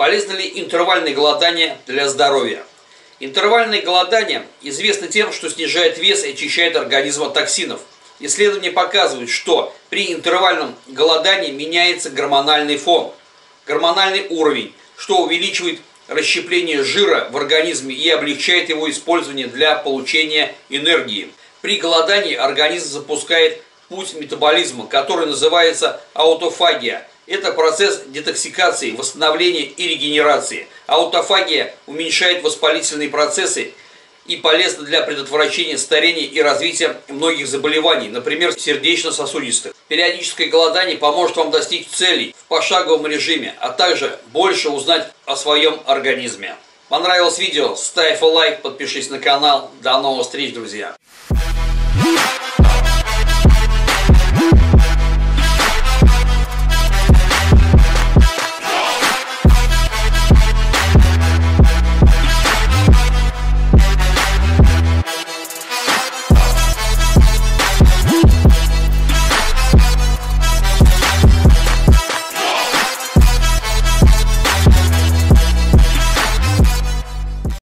Полезно ли интервальное голодание для здоровья? Интервальное голодание известно тем, что снижает вес и очищает организм от токсинов. Исследования показывают, что при интервальном голодании меняется гормональный фон, гормональный уровень, что увеличивает расщепление жира в организме и облегчает его использование для получения энергии. При голодании организм запускает путь метаболизма, который называется аутофагия. Это процесс детоксикации, восстановления и регенерации. Аутофагия уменьшает воспалительные процессы и полезна для предотвращения старения и развития многих заболеваний, например, сердечно-сосудистых. Периодическое голодание поможет вам достичь целей в пошаговом режиме, а также больше узнать о своем организме. Понравилось видео? Ставь лайк, подпишись на канал. До новых встреч, друзья!